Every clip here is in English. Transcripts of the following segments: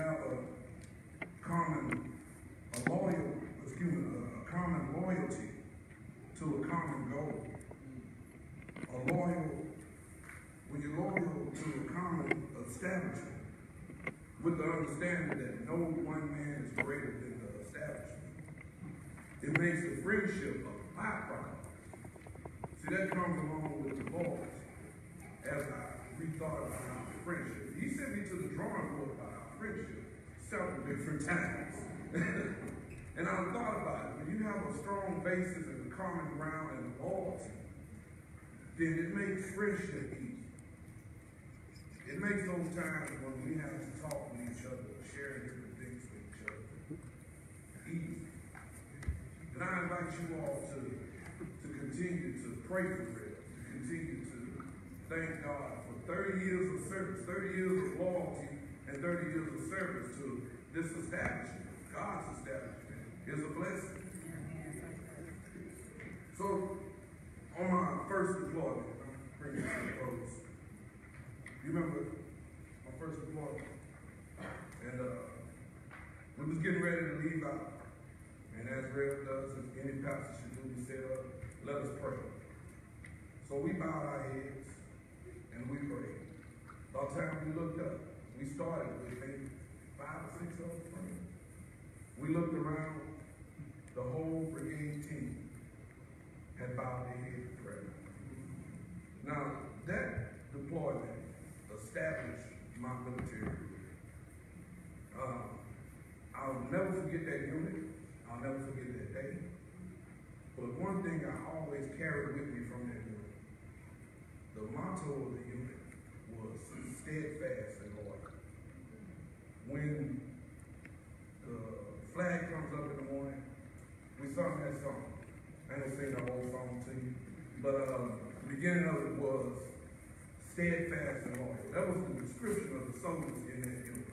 have a common, a loyal, excuse me, a, common loyalty to a common goal. A loyal, when you're loyal to a common establishment, with the understanding that no one man is greater than the establishment, it makes the friendship a byproduct. See, that comes along with the Lord as I rethought about friendship. He sent me to the drawing board about friendship several different times. and I thought about it. When you have a strong basis and a common ground and loyalty, then it makes friendship easy. It makes those times when we have to talk with each other, share different things with each other, easy. And I invite you all to, to continue to pray for it, to continue to thank God for 30 years of service, 30 years of loyalty, and 30 years of service to this establishment. God's establishment is a blessing. So, on my first deployment, I'm bringing. You remember my first deployment? And uh, we was getting ready to leave out. And as Rev does, as any pastor should do, we said, uh, let us pray. So we bowed our heads and we prayed. By the time we looked up, we started with maybe five or six of us. We looked around, the whole brigade team had bowed their head prayer. Now, that deployment established my military career. Uh, I'll never forget that unit. I'll never forget that day. But one thing I always carried with me from that unit, the motto of the unit was steadfast and loyal. When the flag comes up in the morning, we sung that song. I ain't gonna sing the whole song to you, but um, the beginning of it was steadfast and loyal. That was the description of the soldiers in that unit.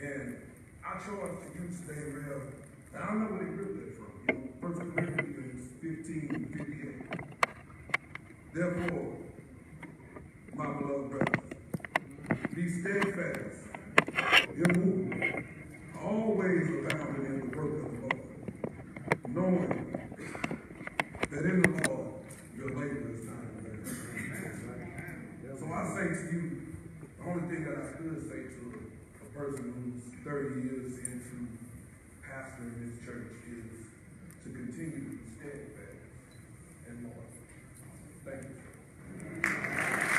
And I charge to you today, Rev, and I don't know where they ripped that from. You know, First Corinthians 15, 58. Therefore, my beloved brothers, be steadfast, immovable, always abounding in the work of the Lord, knowing that in the Lord your labor is not in vain. So I say to you, the only thing that I could say to a person who's 30 years into pastoring this church is to continue to be steadfast and loyal. Thank you.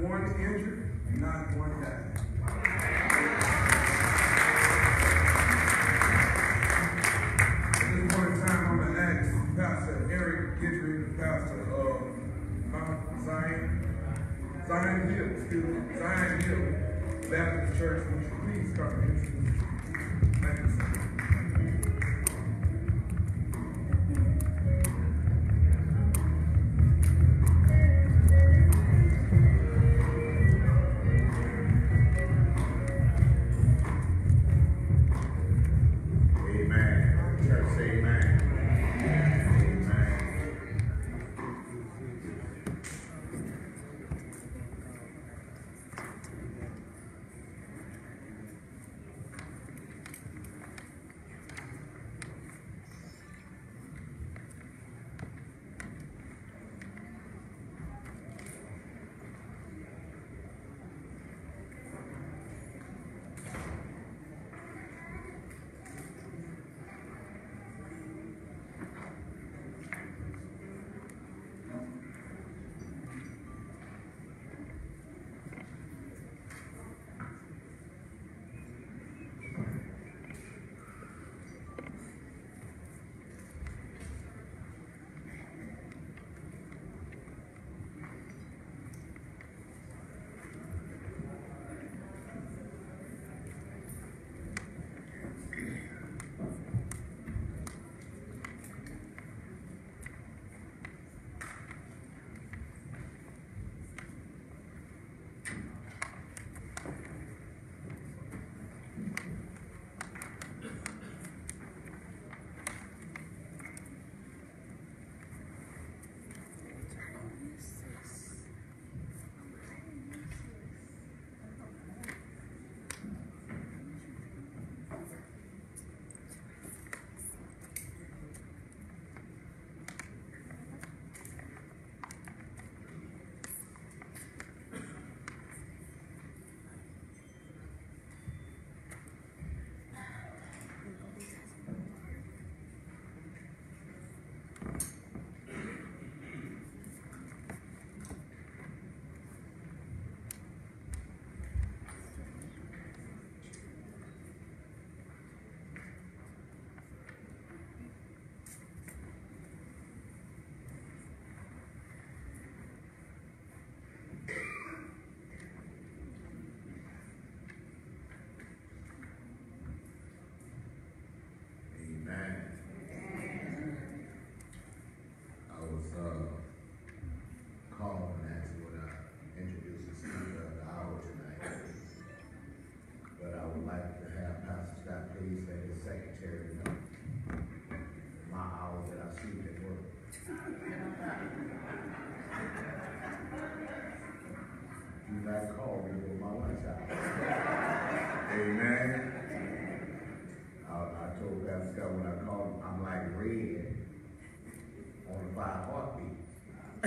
One injured, not one died. At this point in time, I'm gonna ask Pastor Eric Gidry, pastor Zion, Zion Hill, excuse me, Zion Hill Baptist Church, would you please come and introduce?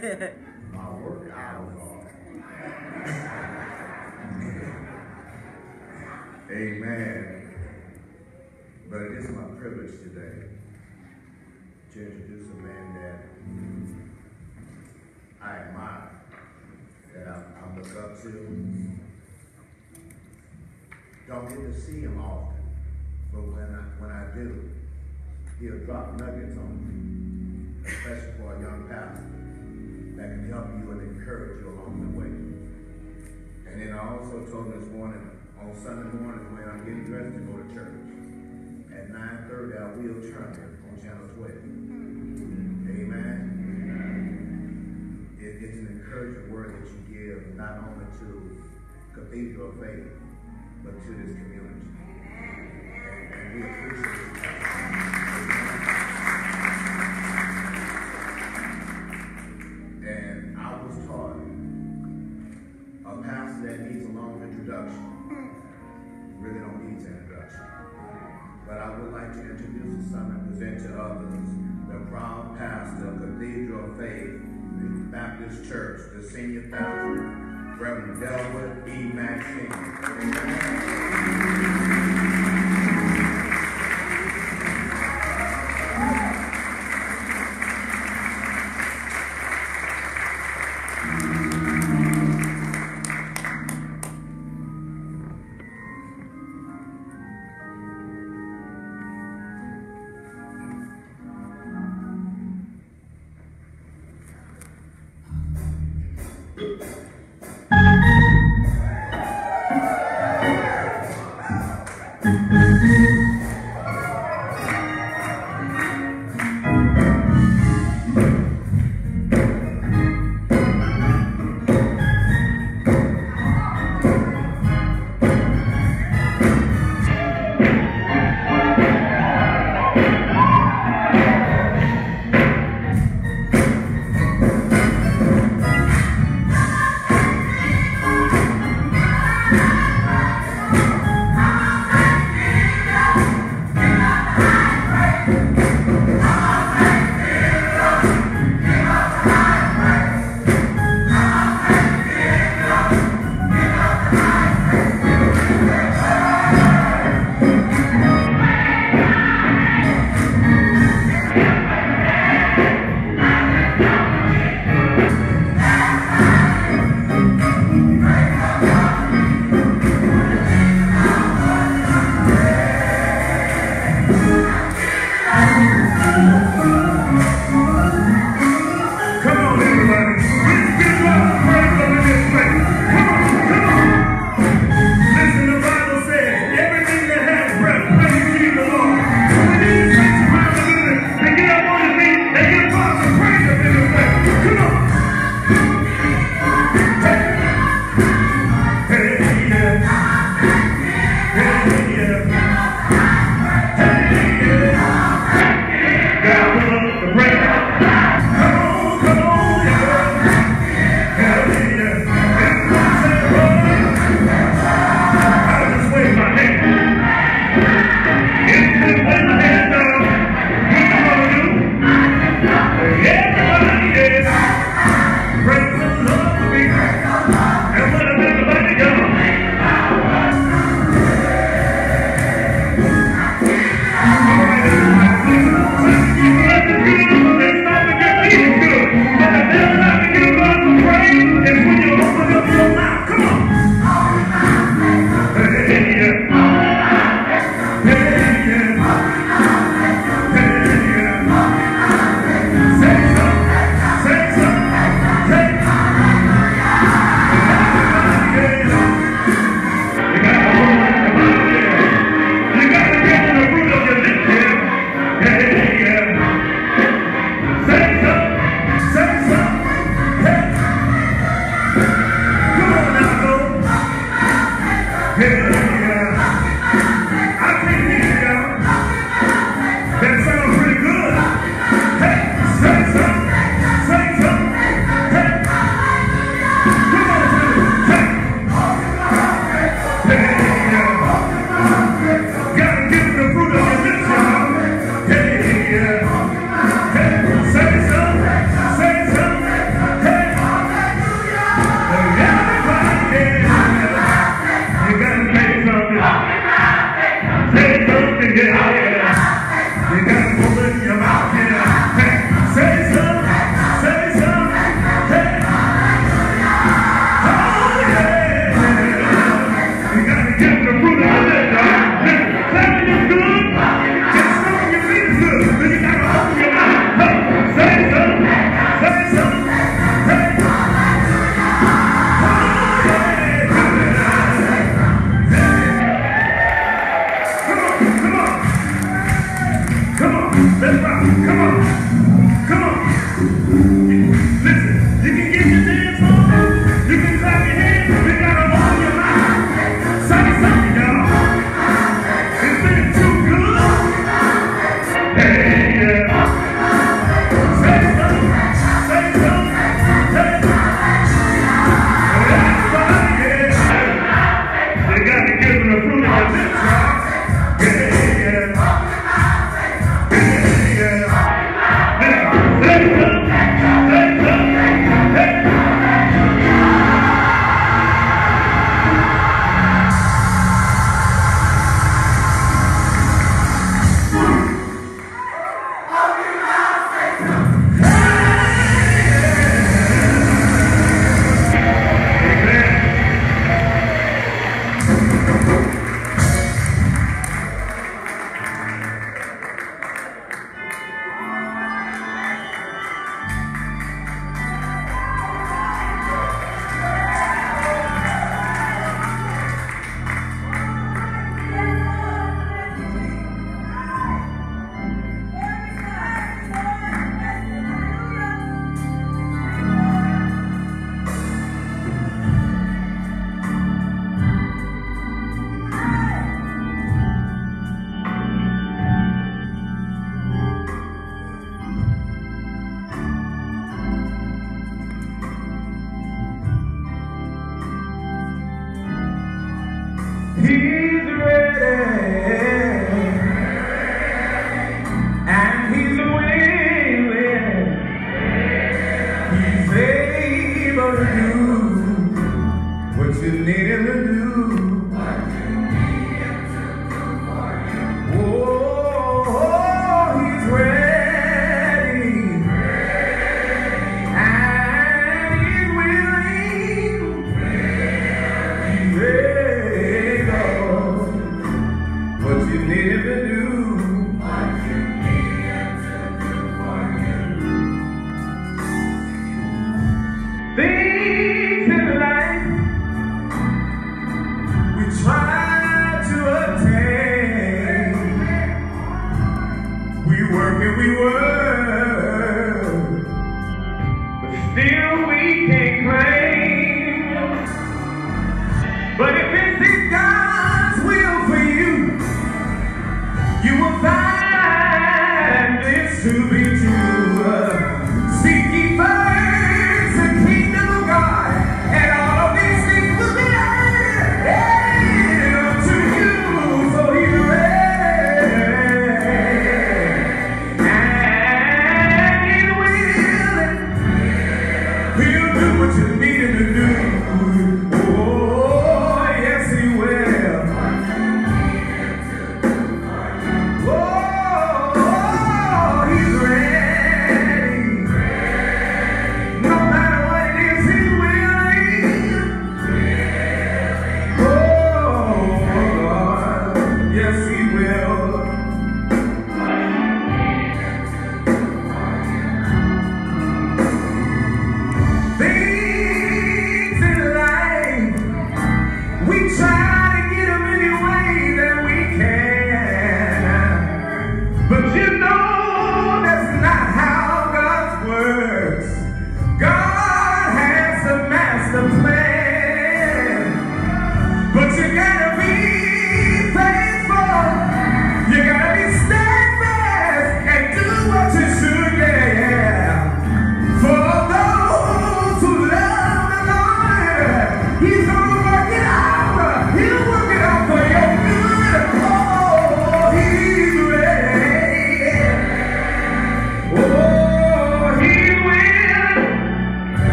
My. Amen. But it is my privilege today to introduce a man that I admire, that I, I look up to. Don't get to see him often. But when I, when I do, he'll drop nuggets on me, especially for a young pastor that can help you and encourage you along the way. And then I also told him this morning, on Sunday morning when I'm getting dressed to go to church, at 9.30 I will turn on channel 12. Amen. It, it's an encouraging word that you give not only to Cathedral Faith, but to this community. And we appreciate to introduce the son and present to others the proud pastor of Cathedral of Faith Baptist Church, the senior pastor, Reverend Delbert E. Maxine.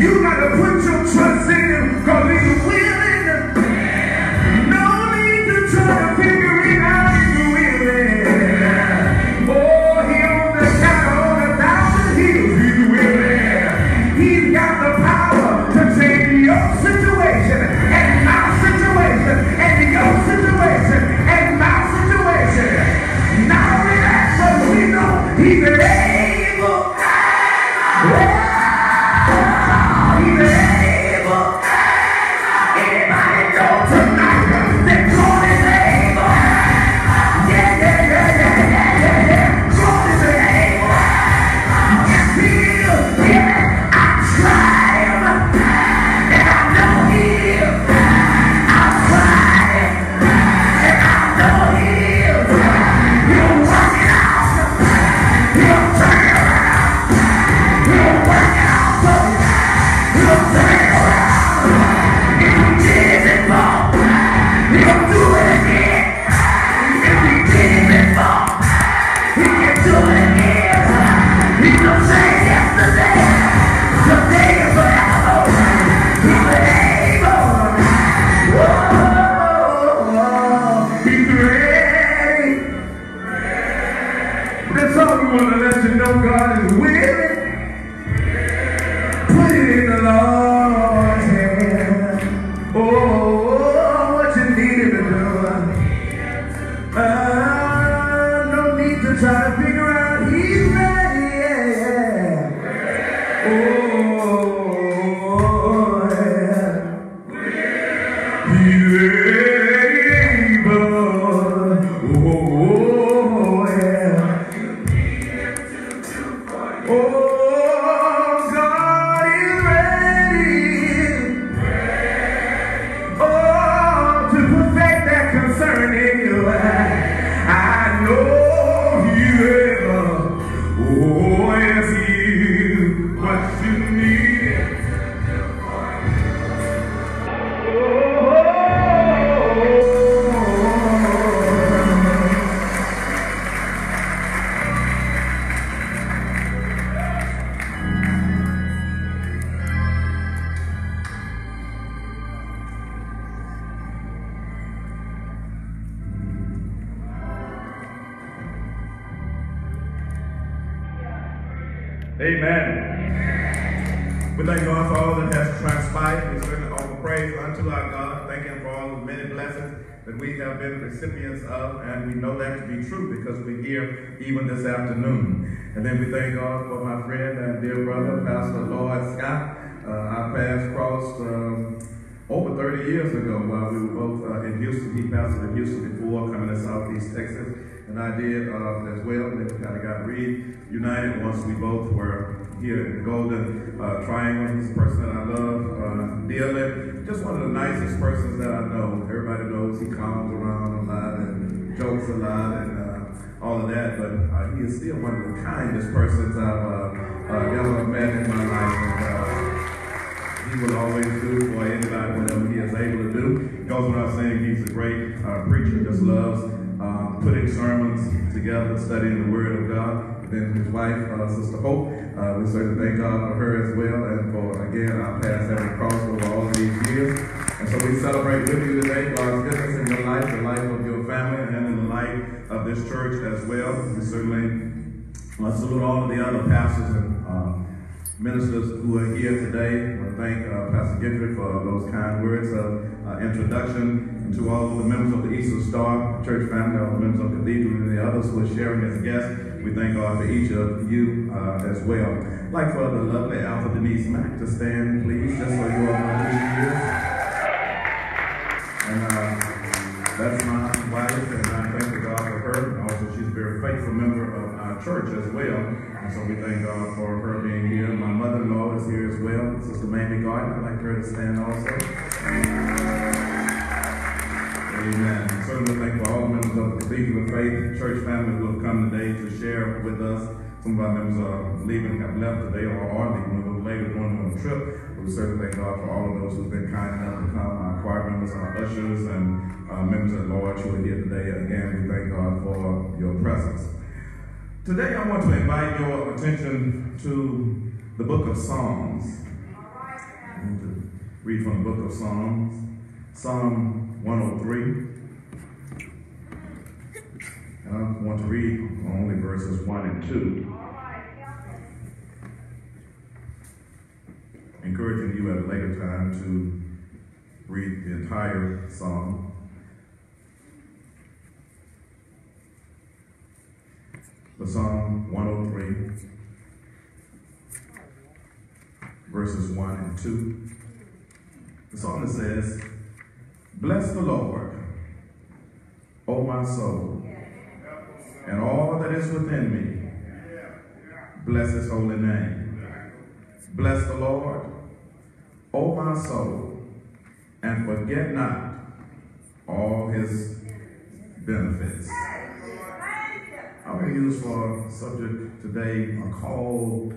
You got to put your trust in him because he will. Trying to figure out he's ready. Yeah. Oh, 30 years ago while we were both uh, in Houston. He pastored in Houston before coming to Southeast Texas, and I did uh, as well. Then we kind of got reunited once we both were here in Golden uh, Triangle. He's a person that I love uh, dearly. Just one of the nicest persons that I know. Everybody knows he clowns around a lot and jokes a lot and uh, all of that, but uh, he is still one of the kindest persons I've uh, uh, ever met in my life. Uh, he will always do for anybody whatever he is able to do. Goes without saying he's a great uh, preacher, just loves um, putting sermons together, studying the Word of God. And then his wife, uh, Sister Hope, uh, we certainly thank God for her as well and for, again, our paths having crossed over all these years. And so we celebrate with you today God's goodness in your life, the life of your family, and in the life of this church as well. We certainly uh, salute all of the other pastors and uh, ministers who are here today. I want to thank uh, Pastor Gidry for those kind words of uh, introduction, and to all the members of the Eastern Star Church family, all the members of Cathedral, and the others who are sharing as guests. We thank God for each of you uh, as well. Like for the lovely Alpha Denise Mack to stand, please, just so you all know who she is. And uh, that's my wife, and church as well. And so we thank God for her being here. My mother-in-law is here as well, Sister Mamie Garden. I'd like her to stand also. Amen. And certainly thank for all the members of the Cathedral of Faith Church family who have come today to share with us. Some of our members are leaving, have left today, or are leaving a little later going on a trip. We certainly thank God for all of those who've been kind enough to come, our choir members, our ushers, and uh, members at large who are here today. Again, we thank God for your presence. Today, I want to invite your attention to the book of Psalms. I want to read from the book of Psalms, Psalm 103. And I want to read only verses 1 and 2. Encouraging you at a later time to read the entire psalm. The Psalm 103, verses 1 and 2. The psalmist says, Bless the Lord, O my soul, and all that is within me. Bless his holy name. Bless the Lord, O my soul, and forget not all his benefits. I'm going to use for subject today a call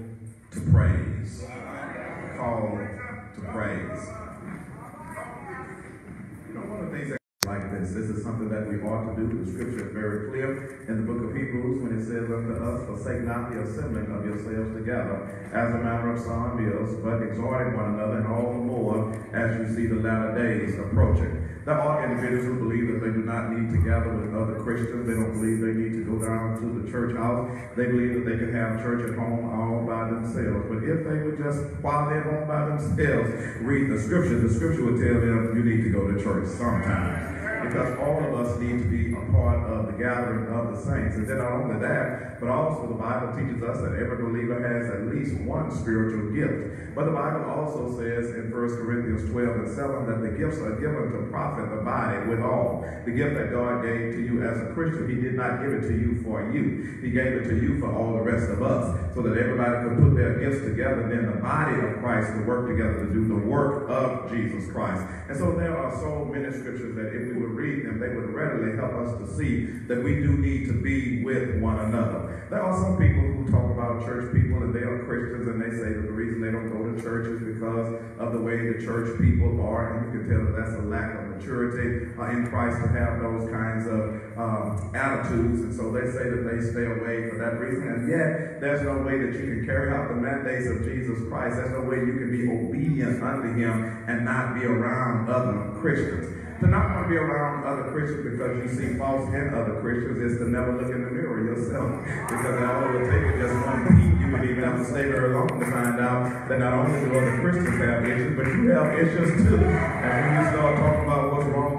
to praise. A call to praise. You know, one of the things that like this. Is something that we ought to do. The scripture is very clear in the book of Hebrews when it says unto us, forsake not the assembling of yourselves together, as a matter of some is, but exhorting one another, and all the more as you see the latter days approaching. There are individuals who believe that they do not need to gather with other Christians. They don't believe they need to go down to the church house. They believe that they can have church at home all by themselves. But if they would just, while they're home by themselves, read the scripture, the scripture would tell them you need to go to church sometimes. Because all of us need to be a part of the gathering of the saints. And then not only that, but also the Bible teaches us that every believer has at least one spiritual gift. But the Bible also says in 1 Corinthians 12 and 7 that the gifts are given to profit the body with all. The gift that God gave to you as a Christian, He did not give it to you for you. He gave it to you for all the rest of us, so that everybody could put their gifts together, then the body of Christ would work together to do the work of Jesus Christ. And so there are so many scriptures that if we would read them, they would readily help us to see that we do need to be with one another. There are some people who talk about church people and they are Christians and they say that the reason they don't go to church is because of the way the church people are, and you can tell that that's a lack of maturity uh, in Christ to have those kinds of um, attitudes, and so they say that they stay away for that reason. And yet, there's no way that you can carry out the mandates of Jesus Christ. There's no way you can be obedient unto Him and not be around other Christians. To not want to be around other Christians because you see faults in other Christians is to never look in the mirror yourself. Because all it would take is just one peek. You would even have to stay very long to find out that not only do other Christians have issues, but you have issues too. And when you start talking about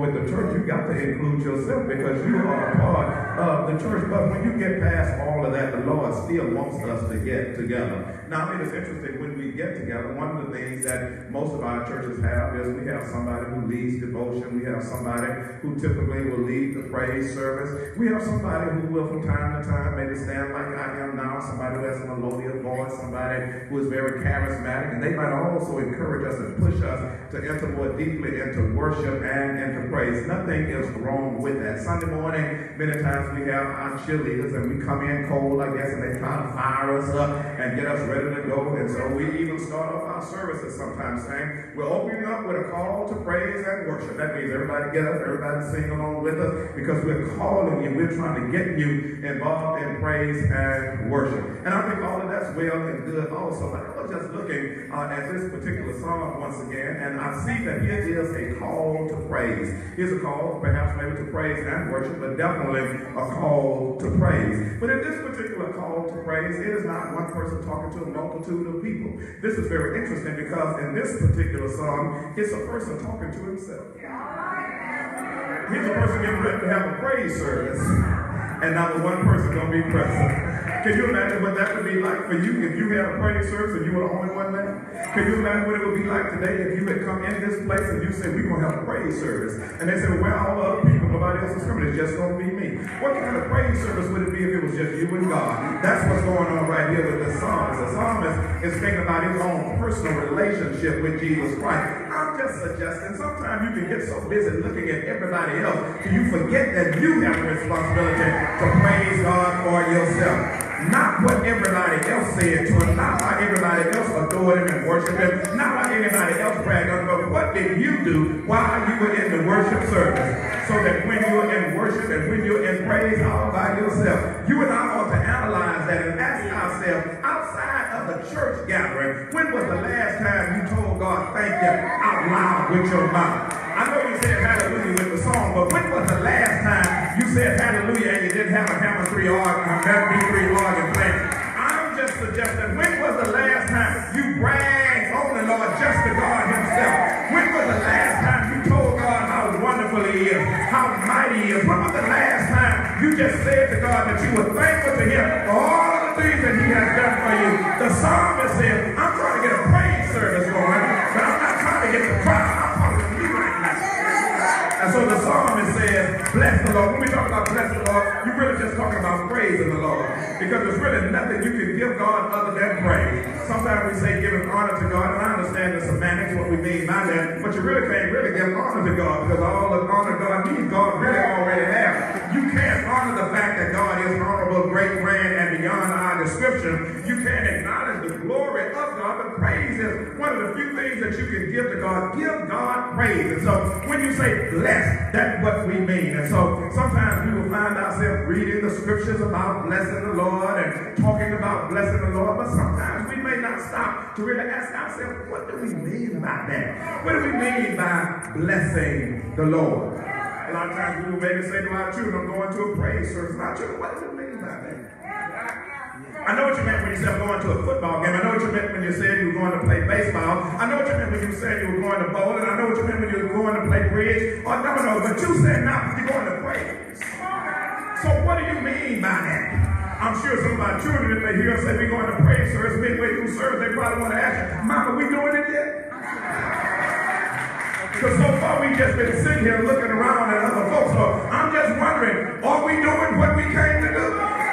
with the church, you got to include yourself because you are a part of the church. But when you get past all of that, the Lord still wants us to get together. Now, I mean, it's interesting when we get together, one of the things that most of our churches have is we have somebody who leads devotion. We have somebody who typically will lead the praise service. We have somebody who will from time to time maybe stand like I am now, somebody who has a melodious voice, somebody who is very charismatic, and they might also encourage us and push us to enter more deeply into worship and into praise. Nothing is wrong with that. Sunday morning, many times we have our cheerleaders and we come in cold, I guess, and they try to fire us up and get us ready to go. And so we even start off our services sometimes saying, we're opening up with a call to praise and worship. That means everybody get up, everybody sing along with us because we're calling you, we're trying to get you involved in praise and worship. And I think all that's well and good also. But I was just looking uh, at this particular song once again, and I see that here is a call to praise. Here's a call, perhaps maybe to praise and worship, but definitely a call to praise. But in this particular call to praise, it is not one person talking to a multitude of people. This is very interesting because in this particular song, it's a person talking to himself. Here's a person getting ready to have a praise service, and not one person gonna be present. Can you imagine what that would be like for you if you had a praise service and you were the only one there? Can you imagine what it would be like today if you had come in this place and you said, we're to have a praise service? And they said, well, all the other people, nobody else is coming, it's just going to be me. What kind of praise service would it be if it was just you and God? That's what's going on right here with the psalmist. The psalmist is thinking about his own personal relationship with Jesus Christ. I'm just suggesting sometimes you can get so busy looking at everybody else till you forget that you have a responsibility to praise God for yourself. Not what everybody else said to him, not how everybody else adored him and worshiped him, not how anybody else bragged on him, but what did you do while you were in the worship service? So that when you're in worship and when you're in praise all by yourself, you and I ought to analyze that and ask ourselves, outside of the church gathering, when was the last time you told God thank you out loud with your mouth? I know you said hallelujah with the song, but when was the last time you said hallelujah didn't have a hammer three organ, a B3 organ playing? I'm just suggesting, when was the last time you bragged on the Lord just to God himself? When was the last time you told God how wonderful he is, how mighty he is? When was the last time you just said to God that you were thankful to him for all of the things that he has done for you? The psalmist said, I'm trying to get a praise service going, but I'm not trying to get the crowd. I'm talking to you right now. And so the psalmist says, bless the Lord. When we talk about bless the Lord, you're really just talking about praising the Lord. Because there's really nothing you can give God other than praise. Sometimes we say giving honor to God, and I understand the semantics, what we mean by that, but you really can't really give honor to God because all the honor God needs, God really already has. You can't honor the fact that God is honorable, great, grand, and beyond our description. You can't acknowledge the glory of God, but praise is one of the few things that you can give to God. Give God praise. And so when you say bless, that's what we mean. And so sometimes we will find ourselves reading the scriptures about blessing the Lord and talking about blessing the Lord, but sometimes we may not stop to really ask ourselves, what do we mean by that? What do we mean by blessing the Lord? A lot of times we will maybe say to our children, I'm going to a praise service. My children, what do you mean by that? I know what you meant when you said going to a football game. I know what you meant when you said you were going to play baseball. I know what you meant when you said you were going to bowl. And I know what you meant when you were going to play bridge. Oh, no, no, but you said now you're going to praise. So what do you mean by that? I'm sure some of our children, if they hear us say we're going to praise service midway through service, they probably want to ask you, Mama, we doing it yet? Because so far we just been sitting here looking around at other folks. So I'm just wondering, are we doing what we came to do?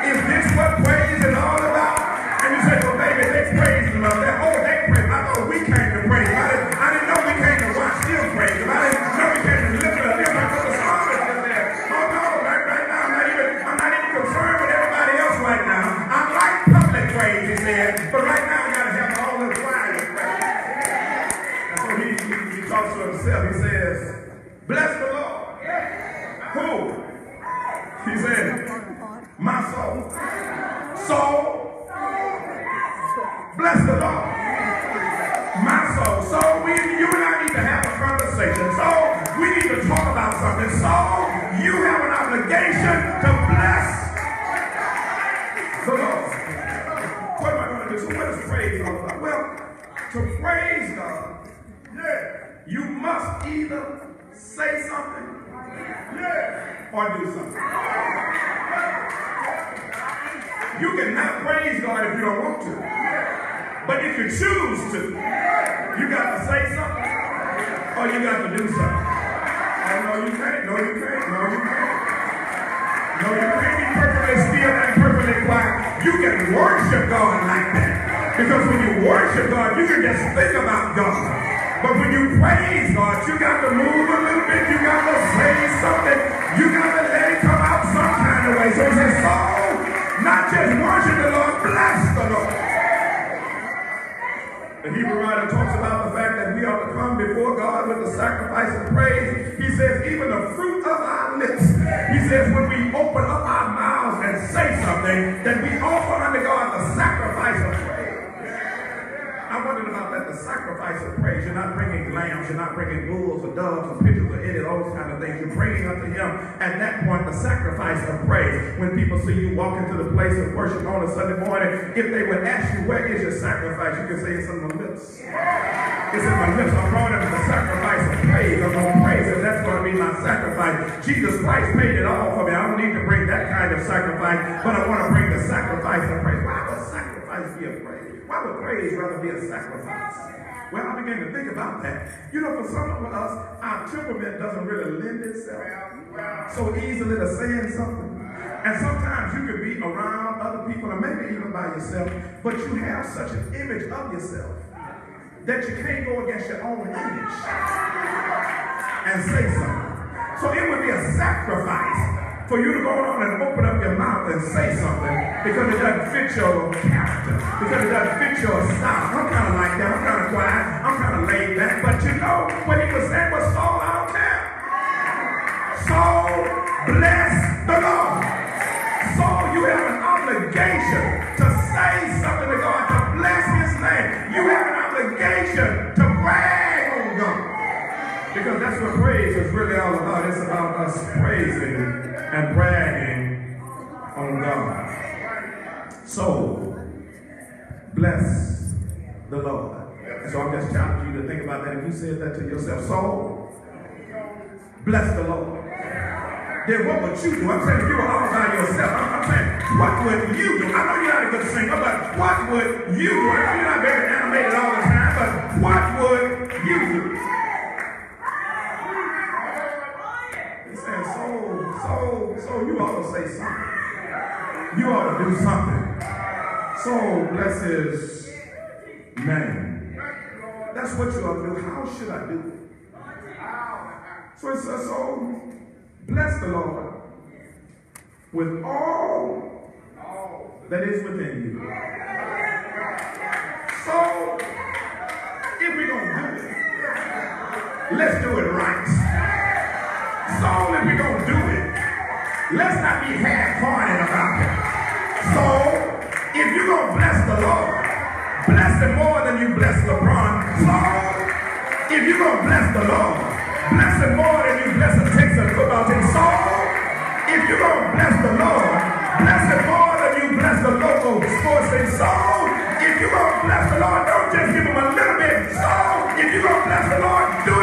Bless the Lord. Or do something. You cannot praise God if you don't want to. But if you choose to, you got to say something or you got to do something. Oh, no, you can't. No, you can't. No, you can't. No, you can't be perfectly still and perfectly quiet. You can worship God like that. Because when you worship God, you can just think about God. But when you praise God, you got to move a little bit. You got to say something. You got to let it come out some kind of way. So he says, soul, not just worship the Lord, bless the Lord. The Hebrew writer talks about the fact that we ought to come before God with a sacrifice of praise. He says, even the fruit of our lips. He says, when we open up our mouths and say something, that we offer unto God the sacrifice of praise. I wondered about that, the sacrifice of praise. You're not bringing lambs, you're not bringing bulls or doves or pigeons or any of those kind of things. You're bringing unto Him at that point the sacrifice of praise. When people see you walk into the place of worship on a Sunday morning, if they would ask you, where is your sacrifice? You can say, it's in my lips. It's in my lips. I'm brought into the sacrifice of praise. I'm going to praise and that's going to be my sacrifice. Jesus Christ paid it all for me. I don't need to bring that kind of sacrifice, but I want to bring the sacrifice of praise. Why would sacrifice be a praise? Why would praise rather be a sacrifice? Well, I began to think about that. You know, for some of us, our temperament doesn't really lend itself so easily to saying something. And sometimes you can be around other people, and maybe even by yourself, but you have such an image of yourself that you can't go against your own image and say something. So it would be a sacrifice for you to go on and open up your mouth and say something because it doesn't fit your character, because it doesn't fit your style. I'm kind of like that. I'm kind of quiet. I'm kind of laid back. But you know, what he was saying was I don't care. Soul, bless the Lord. Soul, you have an obligation to say something to God, to bless his name. You have an obligation to brag on God. Because that's what praise is really all about. It's about us praising and bragging on God. So, bless the Lord. And so I'm just challenging you to think about that. If you said that to yourself, so bless the Lord. Then what would you do? I'm saying if you were all by yourself, I'm, saying, what would you do? I know you're not a good singer, but what would you do? I know you're not very animated all the time, but what would you do? He said, so, so, so you ought to say something. You ought to do something. So bless his name. That's what you ought to do. How should I do it? So it says, so bless the Lord with all that is within you. So if we're going to do it, let's do it right. So if we're going to do it, let's not be half-hearted about it. So if you're going to bless the Lord, bless him more than you bless LeBron. So if you're going to bless the Lord, bless him more than you blessing Texas football team. So, if you're going to bless the Lord, bless him more than you bless the local sports team. So, if you're going to bless the Lord, don't just give him a little bit. So, if you're going to bless the Lord, do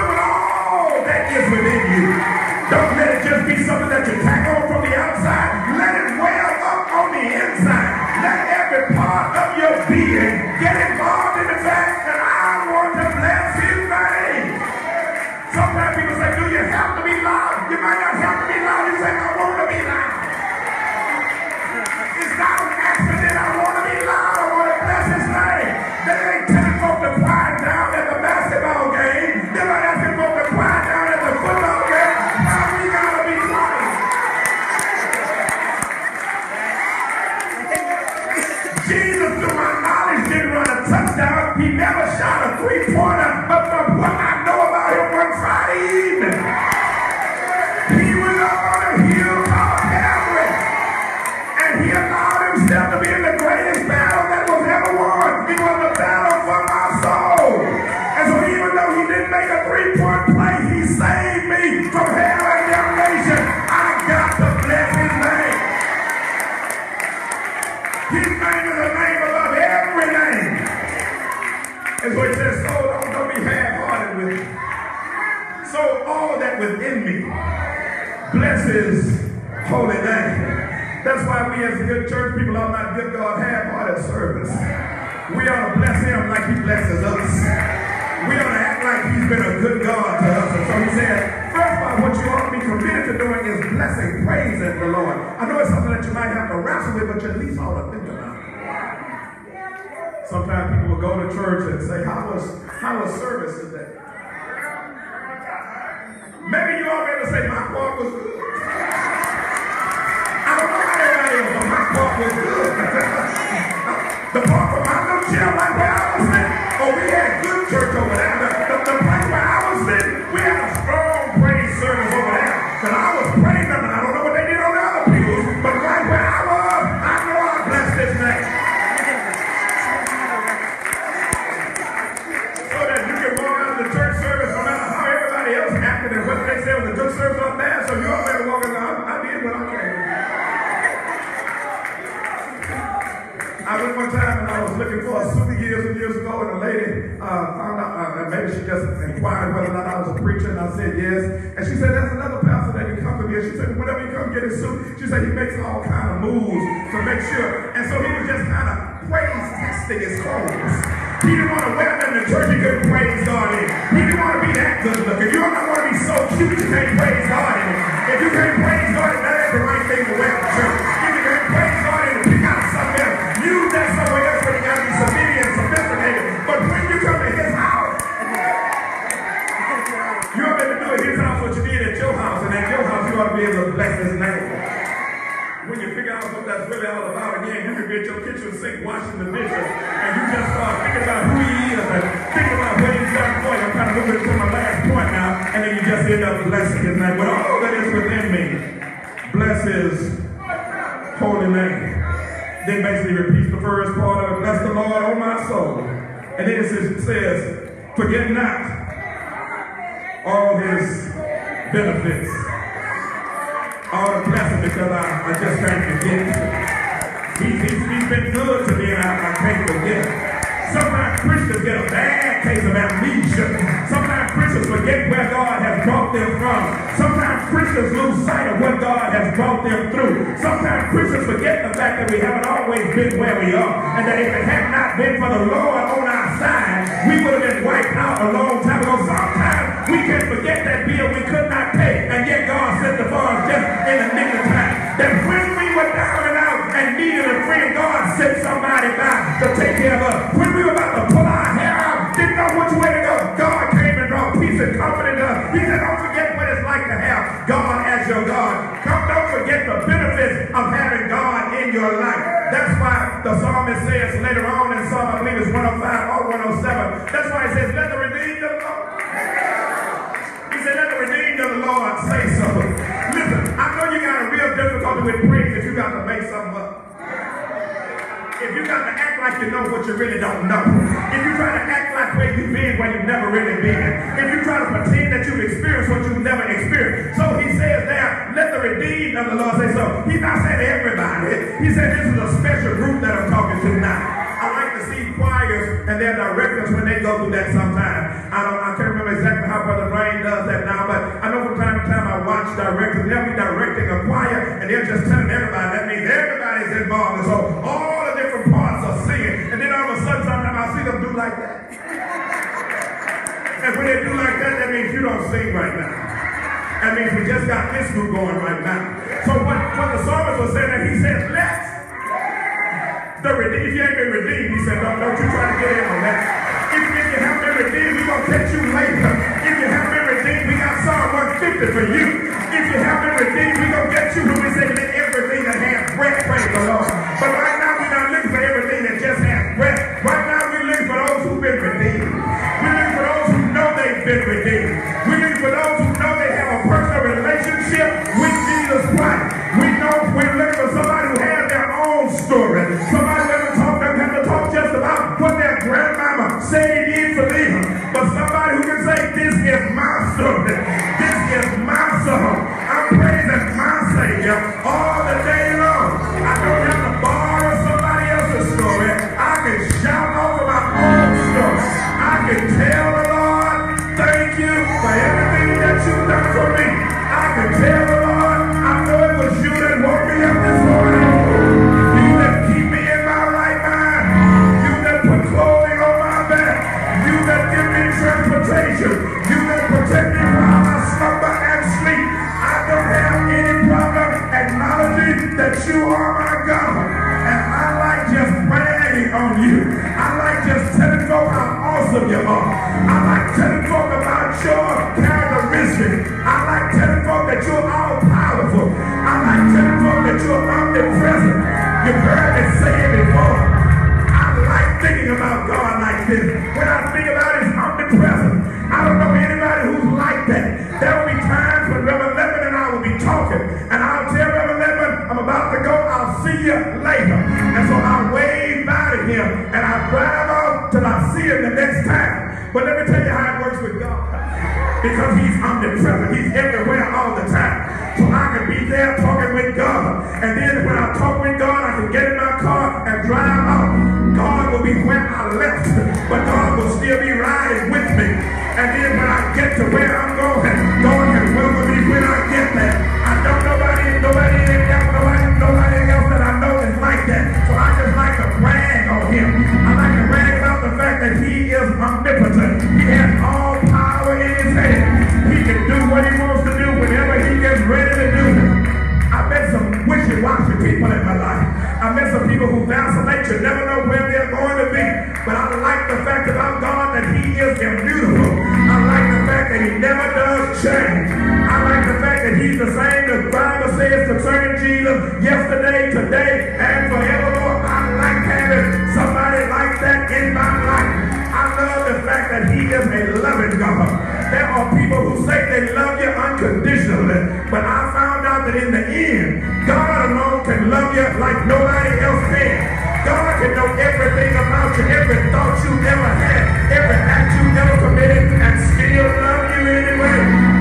to doing is blessing, praising the Lord. I know it's something that you might have to wrestle with, but you at least ought to think about it. Sometimes people will go to church and say, how was, how was service today? Maybe you ought to say, my part was good. I don't know how everybody but my part was good. the part inquired whether or not I was a preacher, and I said yes. And she said, there's another pastor that can come to me. And she said, whenever he come get his suit, she said he makes all kind of moves to make sure. And so he was just kind of praise testing his clothes. He didn't want to wear them the church. He couldn't praise God in. He at your kitchen sink washing the dishes, and you just start thinking about who he is and thinking about what he's for you. I'm kind of moving to my last point now, and then you just end up blessing his name. With all that is within me, bless his holy name. Then basically repeats the first part of it, bless the Lord, oh my soul. And then it says, forget not all his benefits all the blessings because I, I just can't forget. He's, he's, been good to me and I, I can't forget. Sometimes Christians get a bad case of amnesia. Sometimes Christians forget where God has brought them from. Sometimes Christians lose sight of what God has brought them through. Sometimes Christians forget the fact that we haven't always been where we are. And that if it had not been for the Lord on our side, we would have been wiped out a long time ago. Sometimes we can forget that bill we could not pay, and yet God sent the funds just in the sent somebody by to take care of us. When we were about to pull our hair out, didn't know which way to go, God came and brought peace and comfort into us. He said, don't forget what it's like to have God as your God. Come, don't forget the benefits of having God in your life. That's why the psalmist says later on in Psalm, I believe it's 105 or 107, that's why he says, let the redeemed of the Lord. He said, let the redeemed of the Lord say so. Listen, I know you got a real difficulty with praise if you got to make something up. If you got to act like you know what you really don't know, if you try to act like where you've been where you've never really been, if you try to pretend that you've experienced what you've never experienced. So he says there, let the redeemed of the Lord say so. He's not saying everybody. He said this is a special group that I'm talking to now. I like to see choirs and their directors when they go through that sometimes. I don't I can't remember exactly how Brother Rain does that now, but I know from time to time I watch directors, they'll be directing a choir and they're just telling everybody that means everybody's involved. And so all see them do like that. And when they do like that, that means you don't sing right now. That means we just got this group going right now. So what, what the psalmist was saying, that he said, let the redeemed, if you ain't been redeemed, he said, don't, don't you try to get in on that. If, if you have been redeemed, we're going to catch you later. If you have been redeemed, we got Psalm 150 for you. If you have been redeemed, we're going to get you when we say, let everything that has breath praise the Lord. But right transportation. You that protect me while I slumber and sleep. I don't have any problem acknowledging that you are my God. And I like just bragging on you. I like just telling folk how awesome you are. I like telling folk about your characteristics. I like telling folk that you're But let me tell you how it works with God. Because he's omnipresent. He's everywhere all the time. So I can be there talking with God. And then when I talk with God, I can get in my car and drive out. God will be where I left. But God will still be riding with me. And then when I get to where vacillate. You never know where they're going to be. But I like the fact about God that he is immutable. I like the fact that he never does change. I like the fact that he's the same. The Bible says concerning Jesus yesterday, today, and forevermore. I like having somebody like that in my life. I love the fact that he is a loving God. There are people who say they love you unconditionally, but I found that in the end, God alone can love you like nobody else can. God can know everything about you, every thought you ever had, every act you ever committed, and still love you anyway.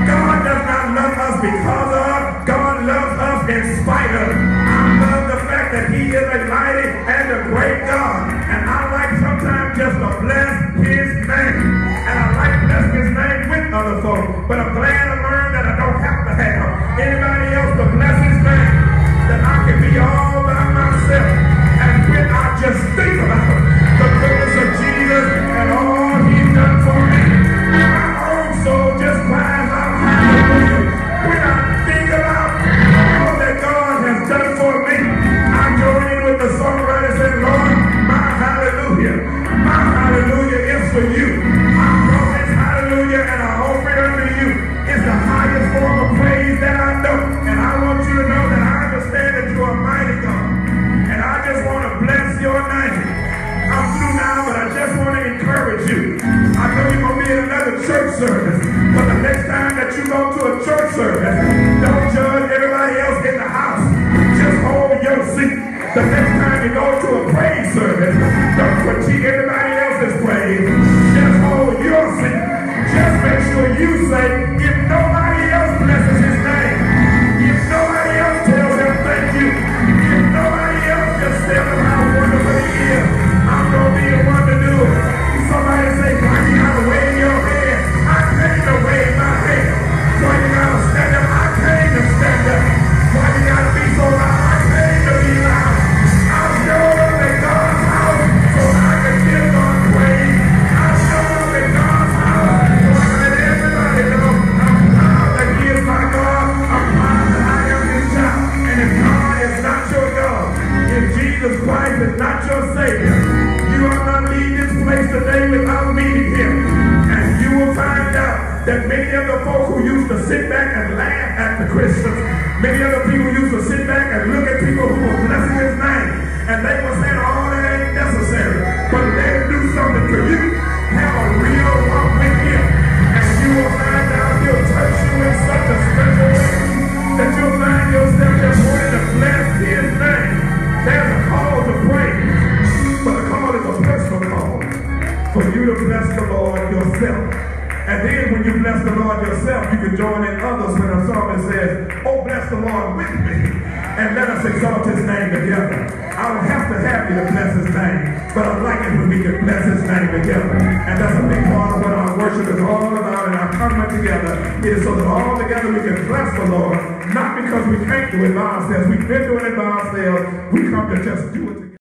God does not love us because of, God loves us in spite of. I love the fact that He is a mighty and a great God. And I like sometimes just to bless His name. And I like blessing His name with other folks. But I'm glad I learned that I don't have to have anybody just think about Don't critique everybody anybody else's way. Just hold your seat. Just make sure you say, if nobody the Lord yourself, you can join in others when the psalmist says, Oh, bless the Lord with me, and let us exalt his name together. I don't have to have you to bless his name, but I like it when we can bless his name together. And that's a big part of what our worship is all about and our coming together. It is so that all together we can bless the Lord, not because we can't do it by ourselves. We've been doing it by ourselves. We come to just do it together.